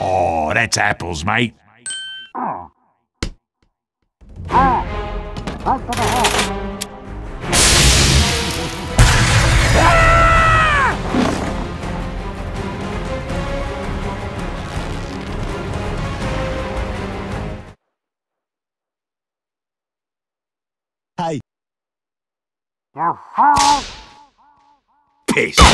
Oh, that's apples, mate. Hey. Piss.